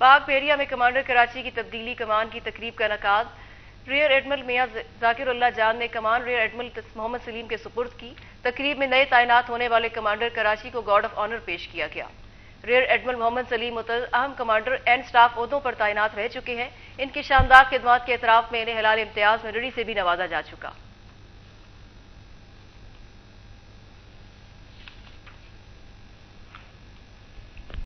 पाक पेरिया में कमांडर कराची की तब्दीली, कमान की तकरीब का नका रियर एडमिरल मियाँ जाकिर जान ने कमान रियर एडमिरल मोहम्मद सलीम के सुपुर्द की तकरीब में नए तैनात होने वाले कमांडर कराची को गार्ड ऑफ़ ऑनर पेश किया गया। रियर एडमिरल मोहम्मद सलीम मुतल, अहम कमांडर एंड स्टाफ अहदों पर तैनात रह चुके हैं। इनकी शानदार खिदमत के एतराफ में इन्हें हिलाल इम्तियाज़ में से भी नवाजा जा चुका।